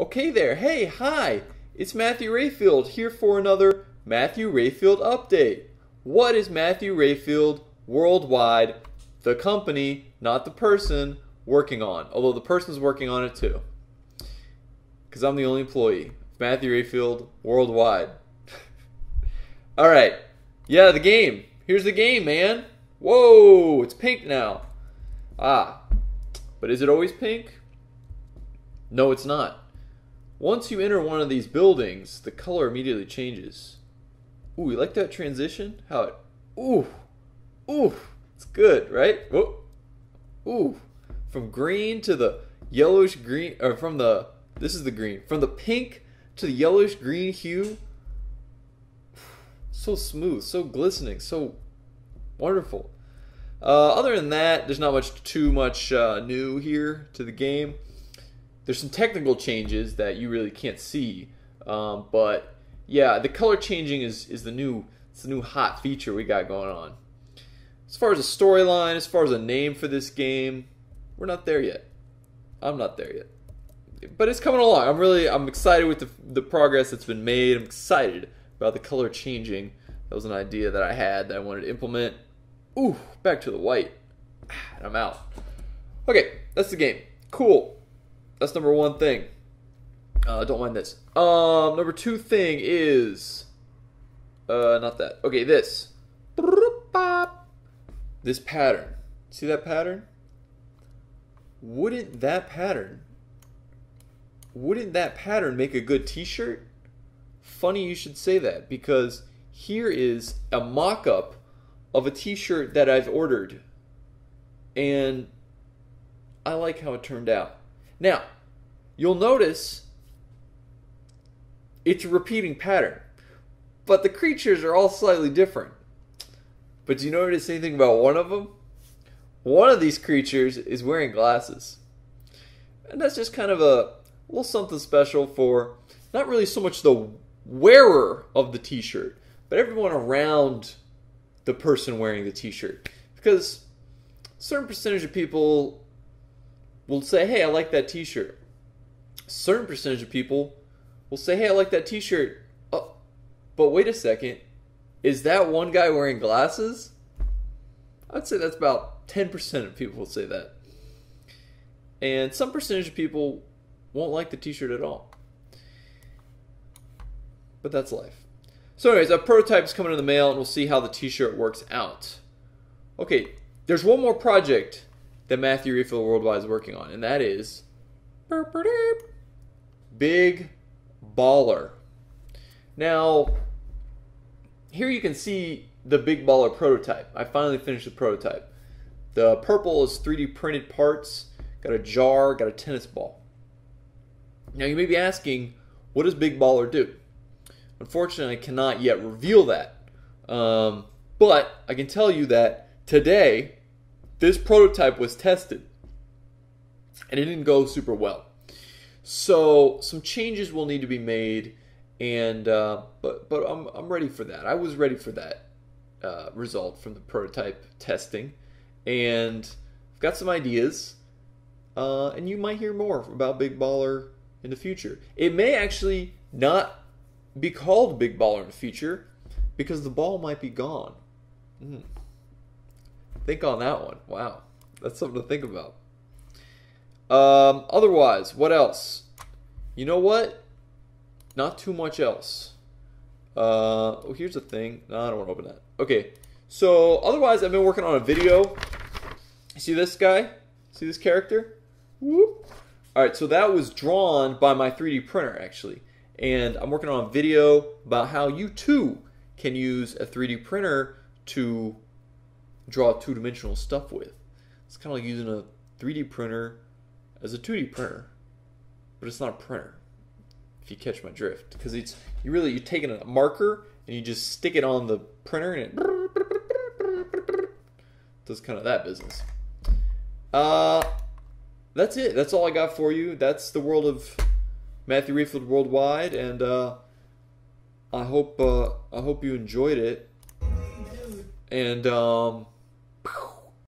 Okay there, hey, hi! It's Matthew Rayfield here for another Matthew Rayfield update. What is Matthew Rayfield Worldwide, the company, not the person, working on? Although the person's working on it too. Because I'm the only employee. Matthew Rayfield Worldwide. Alright, yeah, the game. Here's the game, man. Whoa, it's pink now. Ah, but is it always pink? No, it's not. Once you enter one of these buildings, the color immediately changes. Ooh, you like that transition? How it, ooh, ooh, it's good, right? Ooh, ooh, from green to the yellowish green, or from the, this is the green, from the pink to the yellowish green hue. So smooth, so glistening, so wonderful. Uh, other than that, there's not much too much uh, new here to the game. There's some technical changes that you really can't see, um, but yeah, the color changing is is the new it's the new hot feature we got going on. As far as a storyline, as far as a name for this game, we're not there yet. I'm not there yet, but it's coming along. I'm really I'm excited with the the progress that's been made. I'm excited about the color changing. That was an idea that I had that I wanted to implement. Ooh, back to the white. And I'm out. Okay, that's the game. Cool. That's number one thing. Uh, don't mind this. Um, number two thing is, uh, not that. Okay, this. This pattern. See that pattern? Wouldn't that pattern? Wouldn't that pattern make a good T-shirt? Funny you should say that because here is a mock-up of a T-shirt that I've ordered, and I like how it turned out. Now, you'll notice it's a repeating pattern, but the creatures are all slightly different. But do you notice anything about one of them? One of these creatures is wearing glasses. And that's just kind of a little something special for not really so much the wearer of the t shirt, but everyone around the person wearing the t-shirt because a certain percentage of people will say hey i like that t-shirt. A certain percentage of people will say hey i like that t-shirt. Oh, but wait a second. Is that one guy wearing glasses? I'd say that's about 10% of people will say that. And some percentage of people won't like the t-shirt at all. But that's life. So anyways, a prototype's coming in the mail and we'll see how the t-shirt works out. Okay, there's one more project that Matthew Rayfield Worldwide is working on, and that is Big Baller. Now, here you can see the Big Baller prototype. I finally finished the prototype. The purple is 3D printed parts, got a jar, got a tennis ball. Now you may be asking, what does Big Baller do? Unfortunately, I cannot yet reveal that. Um, but I can tell you that today, this prototype was tested, and it didn't go super well. So some changes will need to be made, and uh, but but I'm I'm ready for that. I was ready for that uh, result from the prototype testing, and I've got some ideas, uh, and you might hear more about Big Baller in the future. It may actually not be called Big Baller in the future because the ball might be gone. Mm. Think on that one. Wow. That's something to think about. Um, otherwise, what else? You know what? Not too much else. Uh, oh, here's the thing. No, I don't want to open that. Okay. So, otherwise, I've been working on a video. See this guy? See this character? Whoop. All right, so that was drawn by my 3D printer, actually and I'm working on a video about how you too can use a 3D printer to draw two-dimensional stuff with. It's kind of like using a 3D printer as a 2D printer, but it's not a printer. If you catch my drift, because it's you really you're taking a marker and you just stick it on the printer and it does kind of that business. Uh, that's it. That's all I got for you. That's the world of Matthew Rayfield Worldwide, and uh, I hope uh, I hope you enjoyed it. And um,